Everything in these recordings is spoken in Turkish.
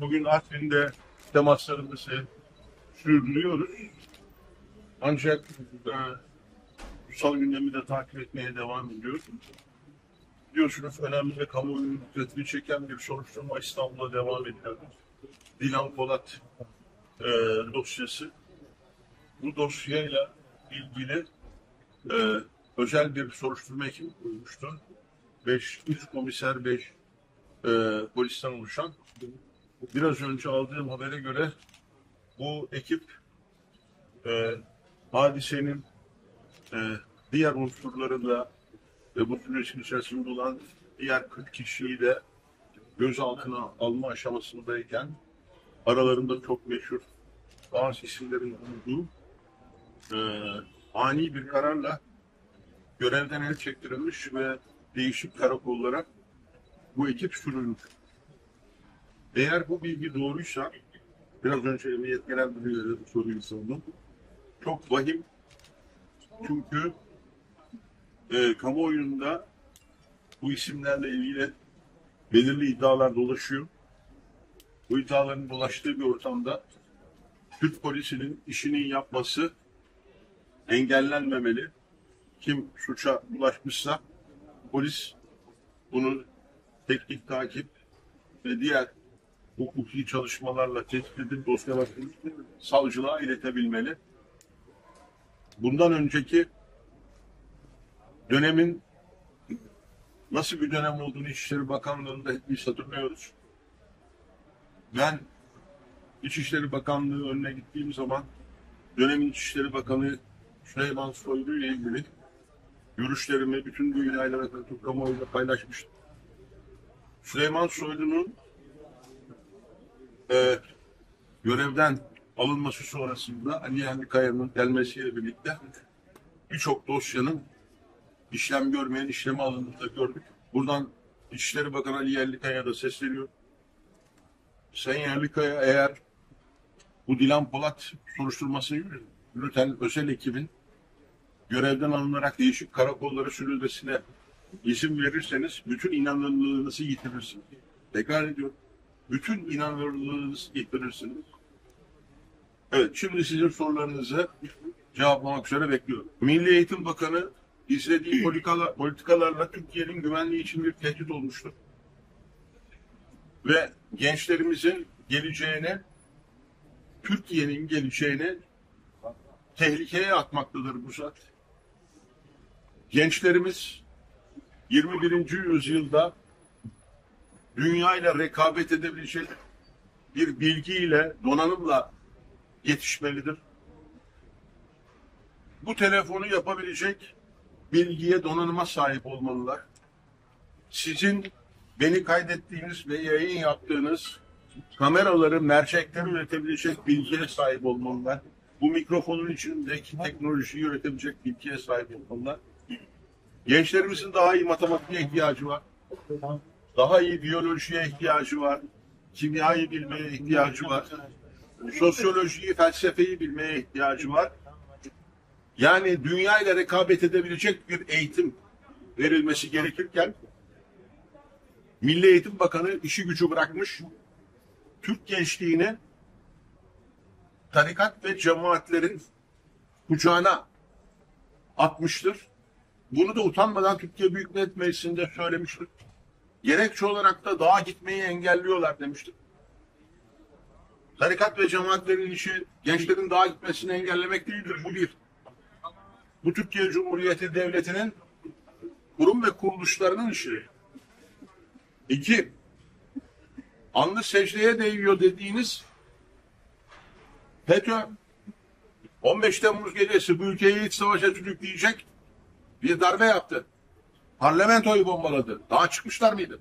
Bugün Artvin'de temaslarımızı sürdürüyoruz. Ancak e, ulusal gündemi de takip etmeye devam ediyoruz. Biliyorsunuz önemli ve kamuoyunun dikkatini çeken bir soruşturma İstanbul'da devam ediyor. Dilan Polat e, dosyası. Bu dosyayla ilgili e, özel bir soruşturma ekibi kurulmuştu. 5, 3 komiser 5 e, polisten oluşan. Biraz önce aldığım habere göre bu ekip e, hadisenin e, diğer unsurlarında ve bu sürecin içerisinde olan diğer 40 kişiyi de gözaltına alma aşamasındayken aralarında çok meşhur bazı isimlerin olduğu e, ani bir kararla görevden el çektirilmiş ve değişik karakollara bu ekip sürülmüş. Eğer bu bilgi doğruysa, biraz önce Emniyet Genel Müdürlüğü'ne de soruyu sordum. Çok vahim. Çünkü e, kamuoyunda bu isimlerle ilgili belirli iddialar dolaşıyor. Bu iddiaların dolaştığı bir ortamda Türk polisinin işini yapması engellenmemeli. Kim suça bulaşmışsa polis bunu teknik takip ve diğer hukuki çalışmalarla tespit edip dosyalaştırıp savcılığa iletebilmeli. Bundan önceki dönemin nasıl bir dönem olduğunu İçişleri Bakanlığı'nda hepimiz hatırlıyoruz. Ben İçişleri Bakanlığı önüne gittiğim zaman dönemin İçişleri Bakanı Süleyman Soylu ile ilgili görüşlerimi bütün dünyayla ve kamuoyuyla paylaşmıştım. Süleyman Soylu'nun e, görevden alınması sonrasında Ali Yerlikaya'nın gelmesiyle birlikte birçok dosyanın işlem görmeyen işleme alındığını da gördük. Buradan İçişleri Bakanı Ali Yerlikaya da sesleniyor. Sayın Yerlikaya eğer bu Dilan Polat soruşturmasını yürüten özel ekibin görevden alınarak değişik karakollara sürülmesine izin verirseniz bütün inanırlılığınızı yitirirsiniz. Tekrar ediyorum. Bütün inanırlılığınızı yitirirsiniz. Evet, şimdi sizin sorularınızı cevaplamak üzere bekliyorum. Milli Eğitim Bakanı izlediği politikalar, politikalarla Türkiye'nin güvenliği için bir tehdit olmuştur. Ve gençlerimizin geleceğine, Türkiye'nin geleceğine tehlikeye atmaktadır bu zat. Gençlerimiz 21. yüzyılda dünya ile rekabet edebilecek bir bilgiyle, donanımla yetişmelidir. Bu telefonu yapabilecek bilgiye, donanıma sahip olmalılar. Sizin beni kaydettiğiniz ve yayın yaptığınız kameraları, mercekleri üretebilecek bilgiye sahip olmalılar. Bu mikrofonun içindeki teknolojiyi üretebilecek bilgiye sahip olmalılar. Gençlerimizin daha iyi matematiğe ihtiyacı var. Daha iyi biyolojiye ihtiyacı var. Kimyayı bilmeye ihtiyacı var. Sosyolojiyi, felsefeyi bilmeye ihtiyacı var. Yani dünya ile rekabet edebilecek bir eğitim verilmesi gerekirken Milli Eğitim Bakanı işi gücü bırakmış. Türk gençliğini tarikat ve cemaatlerin kucağına atmıştır. Bunu da utanmadan Türkiye Büyük Millet Meclisi'nde söylemiştir. Gerekçe olarak da dağa gitmeyi engelliyorlar demiştir. Tarikat ve cemaatlerin işi gençlerin dağa gitmesini engellemek değildir. Bu bir. Bu Türkiye Cumhuriyeti Devleti'nin kurum ve kuruluşlarının işi. İki, anlı secdeye değiyor dediğiniz FETÖ 15 Temmuz gecesi bu ülkeyi iç savaşa sürükleyecek bir darbe yaptı. Parlamentoyu bombaladı. Daha çıkmışlar mıydı?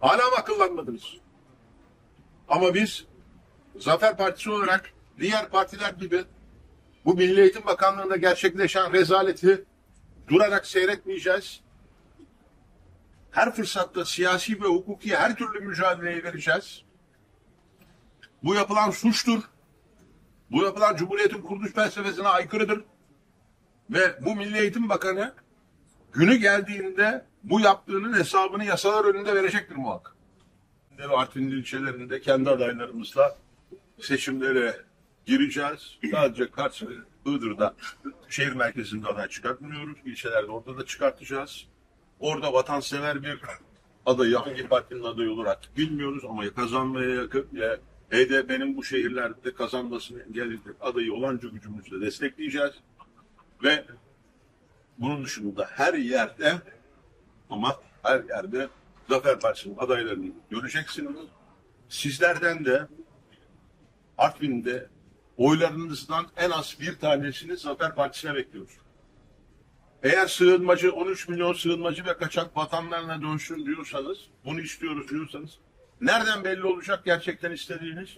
Hala mı akıllanmadınız? Ama biz Zafer Partisi olarak diğer partiler gibi bu Milli Eğitim Bakanlığı'nda gerçekleşen rezaleti durarak seyretmeyeceğiz. Her fırsatta siyasi ve hukuki her türlü mücadeleyi vereceğiz. Bu yapılan suçtur. Bu yapılan Cumhuriyet'in kuruluş felsefesine aykırıdır. Ve bu Milli Eğitim Bakanı günü geldiğinde bu yaptığının hesabını yasalar önünde verecektir muhakkak. ve Artvin ilçelerinde kendi adaylarımızla seçimlere gireceğiz. Sadece Kars ve Iğdır'da şehir merkezinde aday çıkartmıyoruz. İlçelerde orada da çıkartacağız. Orada vatansever bir adayı hangi partinin adayı olur artık bilmiyoruz ama ya kazanmaya yakın ya HDP'nin bu şehirlerde kazanmasını engelleyecek adayı olanca gücümüzle destekleyeceğiz. Ve bunun dışında her yerde ama her yerde Zafer Partisi'nin adaylarını göreceksiniz. Sizlerden de Artvin'de oylarınızdan en az bir tanesini Zafer Partisi'ne bekliyoruz. Eğer sığınmacı, 13 milyon sığınmacı ve kaçak vatanlarına dönsün diyorsanız, bunu istiyoruz diyorsanız, nereden belli olacak gerçekten istediğiniz?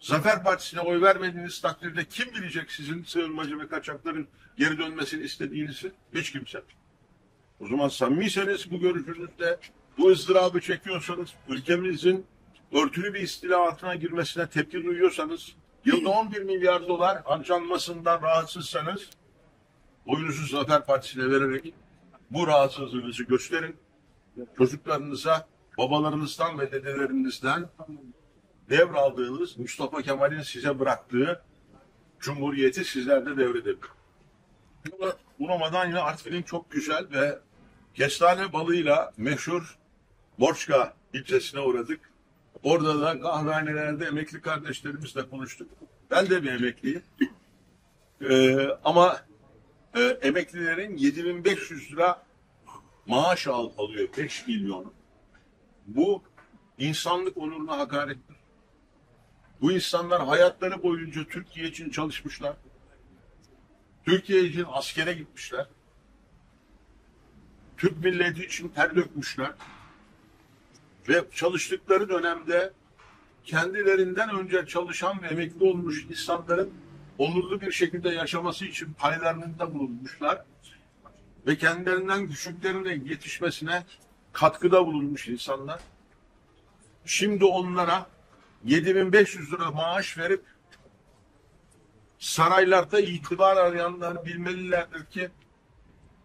Zafer Partisi'ne oy vermediğiniz takdirde kim bilecek sizin sığınmacı ve kaçakların geri dönmesini istediğinizi? Hiç kimse. O zaman samimiyseniz bu görüşünüzde, bu ızdırabı çekiyorsanız, ülkemizin örtülü bir istila altına girmesine tepki duyuyorsanız, yılda 11 milyar dolar harcanmasından rahatsızsanız, oyunuzu Zafer Partisi'ne vererek bu rahatsızlığınızı gösterin. Çocuklarınıza babalarınızdan ve dedelerinizden devraldığınız Mustafa Kemal'in size bıraktığı Cumhuriyeti sizler de devredin. Unamadan yine Artvin'in çok güzel ve kestane balıyla meşhur Borçka ilçesine uğradık. Orada da kahvehanelerde emekli kardeşlerimizle konuştuk. Ben de bir emekliyim. Ee, ama e, emeklilerin 7500 lira maaş al, alıyor. 5 milyon. Bu insanlık onuruna hakarettir. Bu insanlar hayatları boyunca Türkiye için çalışmışlar. Türkiye için askere gitmişler. Türk milleti için ter dökmüşler. Ve çalıştıkları dönemde kendilerinden önce çalışan ve emekli olmuş insanların onurlu bir şekilde yaşaması için paylarında bulunmuşlar. Ve kendilerinden küçüklerine yetişmesine katkıda bulunmuş insanlar. Şimdi onlara 7500 lira maaş verip saraylarda itibar arayanlar bilmelilerdir ki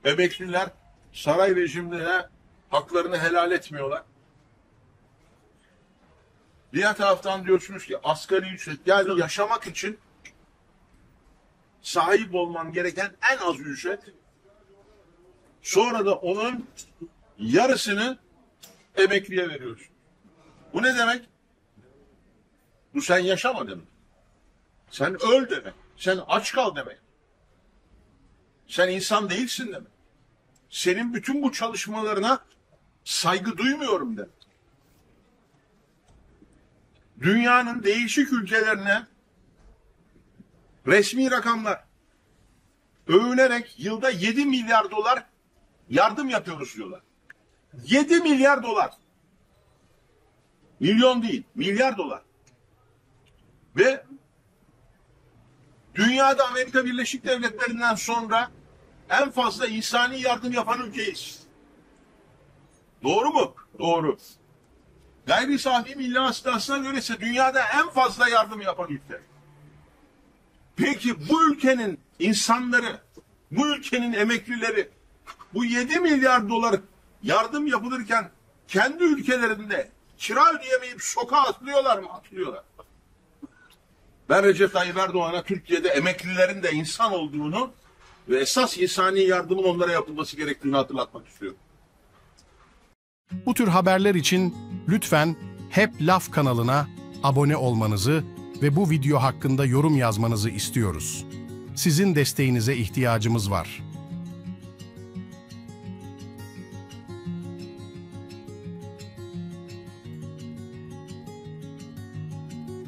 emekliler saray rejimlerine haklarını helal etmiyorlar. Diğer taraftan diyorsunuz ki asgari ücret yani yaşamak için sahip olman gereken en az ücret sonra da onun yarısını emekliye veriyorsun. Bu ne demek? Bu sen yaşama demek. Sen öl demek. Sen aç kal demek. Sen insan değilsin demek. Senin bütün bu çalışmalarına saygı duymuyorum demek. Dünyanın değişik ülkelerine resmi rakamlar övünerek yılda 7 milyar dolar yardım yapıyoruz diyorlar. 7 milyar dolar. Milyon değil, milyar dolar. Ve dünyada Amerika Birleşik Devletleri'nden sonra en fazla insani yardım yapan ülkeyiz. Doğru mu? Doğru. Gayri safi milli hasılasına göre ise dünyada en fazla yardım yapan ülke. Peki bu ülkenin insanları, bu ülkenin emeklileri bu 7 milyar dolar yardım yapılırken kendi ülkelerinde kira ödeyemeyip sokağa atlıyorlar mı? Atlıyorlar. Ben Recep Tayyip Erdoğan'a Türkiye'de emeklilerin de insan olduğunu ve esas insani yardımın onlara yapılması gerektiğini hatırlatmak istiyorum. Bu tür haberler için lütfen Hep Laf kanalına abone olmanızı ve bu video hakkında yorum yazmanızı istiyoruz. Sizin desteğinize ihtiyacımız var.